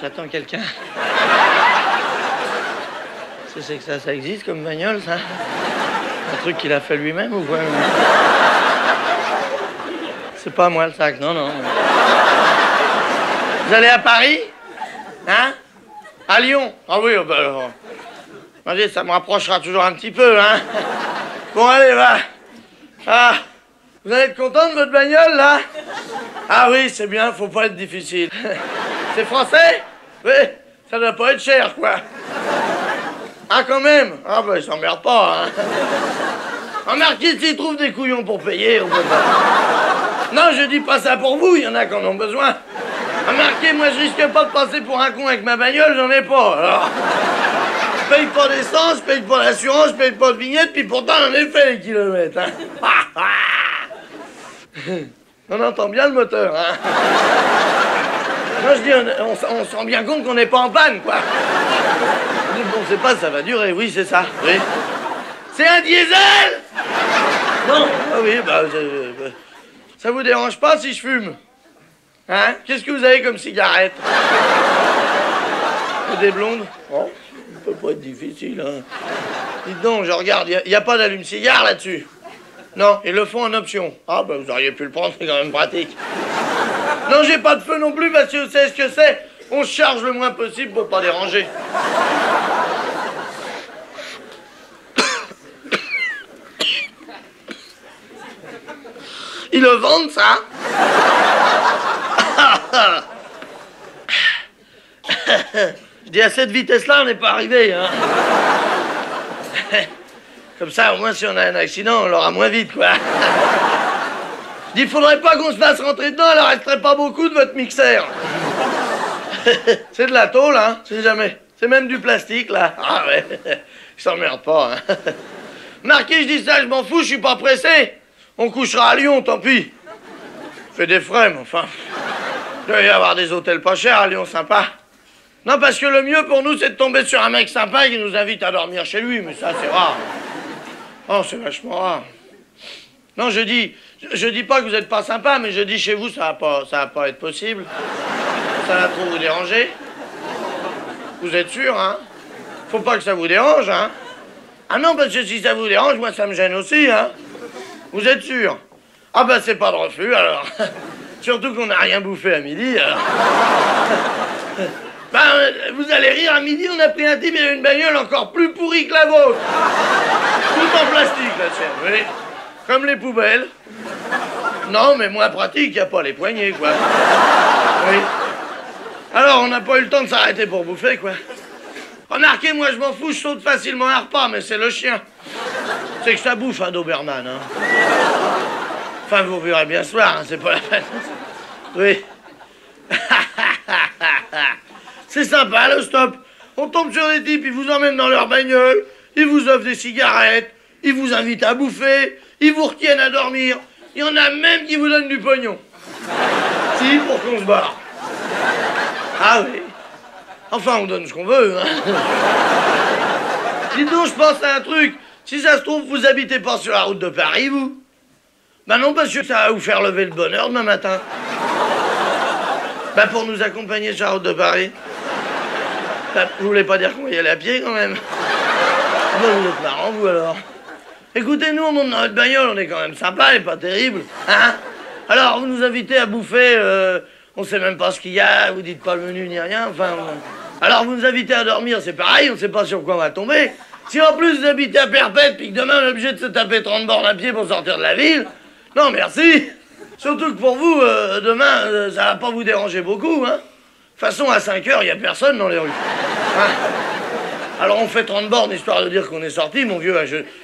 J'attends quelqu'un. C'est que ça Ça existe comme bagnole, ça? Un truc qu'il a fait lui-même ou quoi? C'est pas moi le sac, non, non. Vous allez à Paris? Hein? À Lyon? Ah oui, oh, bah alors. Ça me rapprochera toujours un petit peu, hein Bon, allez, va. Ah, vous allez être content de votre bagnole, là? Ah oui, c'est bien, faut pas être difficile. C'est français Oui, ça doit pas être cher, quoi. Ah, quand même Ah, bah, ils s'emmerdent pas, hein. Remarquez, s'ils trouvent des couillons pour payer. Non, je dis pas ça pour vous, il y en a qui en ont besoin. Remarquez, moi, je risque pas de passer pour un con avec ma bagnole, j'en ai pas. Je paye pas d'essence, je paye pas d'assurance, je paye pas de vignette, puis pourtant, j'en ai fait les kilomètres, hein. On entend bien le moteur, hein. Non, je dis, on, on- on se rend bien compte qu'on n'est pas en panne, quoi. Dis, Bon, c'est pas, ça va durer, oui, c'est ça, oui. C'est un diesel Non Ah oui, bah, bah, ça vous dérange pas si je fume? Hein? Qu'est-ce que vous avez comme cigarette? Des blondes? Bon, ça peut pas être difficile, hein. Dites donc, je regarde, il n'y a, pas d'allume-cigare là-dessus? Non, ils le font en option. Ah, bah, vous auriez pu le prendre, c'est quand même pratique. Non, j'ai pas de feu non plus parce que vous savez ce que c'est. On charge le moins possible pour pas déranger. Ils le vendent, ça Je dis à cette vitesse-là, on n'est pas arrivé, hein. Comme ça, au moins, si on a un accident, on l'aura moins vite, quoi. Il faudrait pas qu'on se fasse rentrer dedans, il en resterait pas beaucoup de votre mixeur. C'est de la tôle, hein, c'est jamais. C'est même du plastique, là. Ah ouais, je s'emmerde pas, hein. Je dis ça, je m'en fous, je suis pas pressé. On couchera à Lyon, tant pis. Fait des frais, mais enfin. Il doit y avoir des hôtels pas chers à Lyon, sympa. Non, parce que le mieux pour nous, c'est de tomber sur un mec sympa qui nous invite à dormir chez lui, mais ça, c'est rare. Oh, c'est vachement rare. Non, je dis, je, dis pas que vous êtes pas sympa, mais je dis chez vous, ça va pas, ça va pas être possible. Ça va trop vous déranger. Vous êtes sûr, hein? Faut pas que ça vous dérange, hein? Ah non, parce que si ça vous dérange, moi, ça me gêne aussi, hein? Vous êtes sûr? Ah ben, c'est pas de refus, alors. Surtout qu'on n'a rien bouffé à midi, alors. Ben, vous allez rire, à midi, on a pris un type et une bagnole encore plus pourrie que la vôtre. Tout en plastique, la tienne, oui. Comme les poubelles. Non, mais moins pratique, y a pas les poignées, quoi. Oui. Alors, on n'a pas eu le temps de s'arrêter pour bouffer, quoi. Remarquez, moi, je m'en fous, je saute facilement un repas, mais c'est le chien. C'est que ça bouffe, un Doberman, hein. Enfin, vous verrez bien ce soir, hein, c'est pas la peine. Oui. c'est sympa, le stop. On tombe sur des types, ils vous emmènent dans leur bagnole, ils vous offrent des cigarettes, ils vous invitent à bouffer, ils vous retiennent à dormir. Il y en a même qui vous donnent du pognon. Si, pour qu'on se barre. Ah oui. Enfin, on donne ce qu'on veut, hein. Dites donc, je pense à un truc. Si ça se trouve, vous habitez pas sur la route de Paris, vous Bah non, parce que ça va vous faire lever le bonheur demain matin. Bah pour nous accompagner sur la route de Paris. Bah, vous voulez pas dire qu'on y aller à pied, quand même bah, vous êtes marrant, vous, alors. Écoutez, nous, on monte dans notre bagnole, on est quand même sympa et pas terrible, hein Alors, vous nous invitez à bouffer, euh, on sait même pas ce qu'il y a, vous dites pas le menu ni rien, enfin... Alors, vous nous invitez à dormir, c'est pareil, on sait pas sur quoi on va tomber. Si en plus vous habitez à Perpète, puis que demain on est obligé de se taper 30 bornes à pied pour sortir de la ville, non merci Surtout que pour vous, euh, demain, euh, ça va pas vous déranger beaucoup, hein De toute façon, à 5 heures, il y a personne dans les rues. Hein alors on fait 30 bornes histoire de dire qu'on est sorti, mon vieux.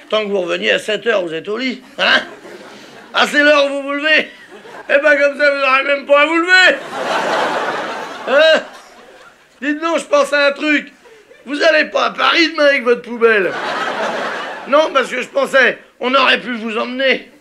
Tant que vous reveniez à 7 heures, vous êtes au lit. Hein? Ah, c'est l'heure vous vous levez? Eh ben comme ça, vous n'aurez même pas à vous lever Hein? Dites donc, je pense à un truc. Vous allez pas à Paris demain avec votre poubelle? Non, parce que je pensais, on aurait pu vous emmener.